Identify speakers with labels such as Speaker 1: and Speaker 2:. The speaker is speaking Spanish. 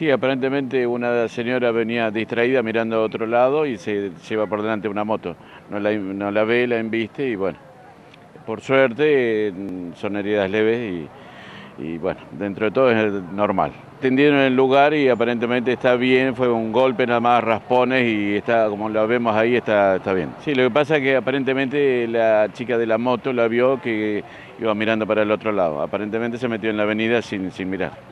Speaker 1: Sí, aparentemente una señora venía distraída mirando a otro lado y se lleva por delante una moto. No la, no la ve, la embiste y bueno, por suerte mm, son heridas leves y, bueno, dentro de todo es normal. Tendieron el lugar y aparentemente está bien, fue un golpe nada más, raspones y está, como lo vemos ahí, está, está bien. Sí, lo que pasa es que aparentemente la chica de la moto la vio que iba mirando para el otro lado. Aparentemente se metió en la avenida sin, sin mirar.